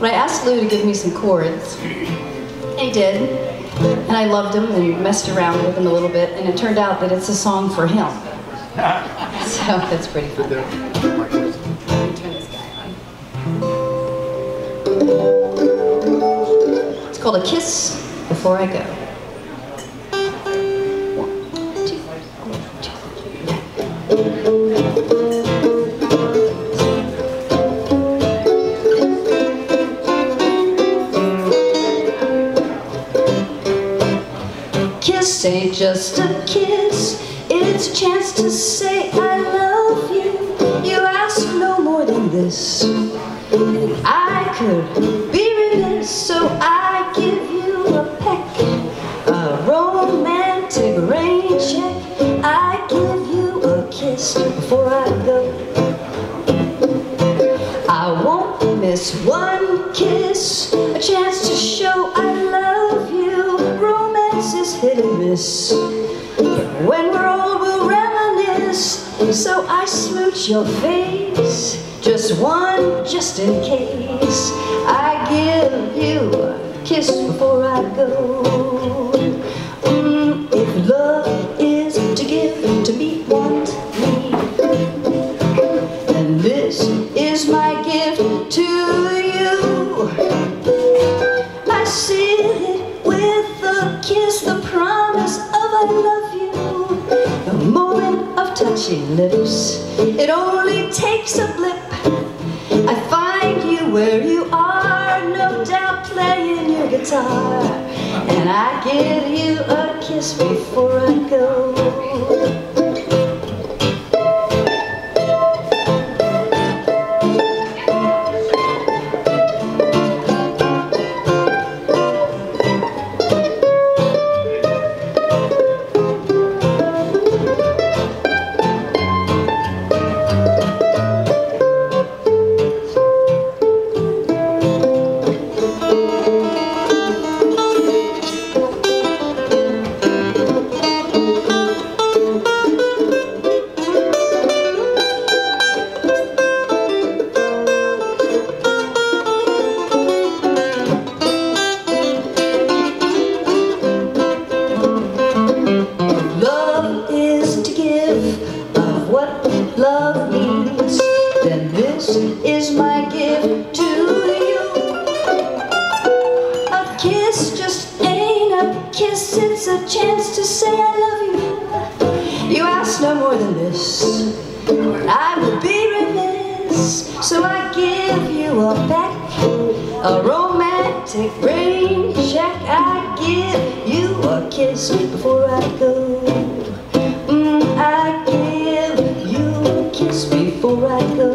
But I asked Lou to give me some chords. And he did. And I loved him and messed around with him a little bit. And it turned out that it's a song for him. so that's pretty fun. Let me turn this guy on. It's called A Kiss Before I Go. Ain't just a kiss, it's a chance to say I love you. You ask no more than this. And I could be remiss, so I give you a peck, a romantic rain check. I give you a kiss before I go. I won't miss one kiss, a chance hit. When we're old, we'll reminisce. So I smooch your face, just one, just in case. I give you a kiss before I go. I love you. The moment of touching lips, it only takes a blip. I find you where you are, no doubt playing your guitar. And I give you a kiss before I go. It's a chance to say I love you. You ask no more than this. I would be remiss, so I give you a back, a romantic rain check. I give you a kiss before I go. Mm, I give you a kiss before I go.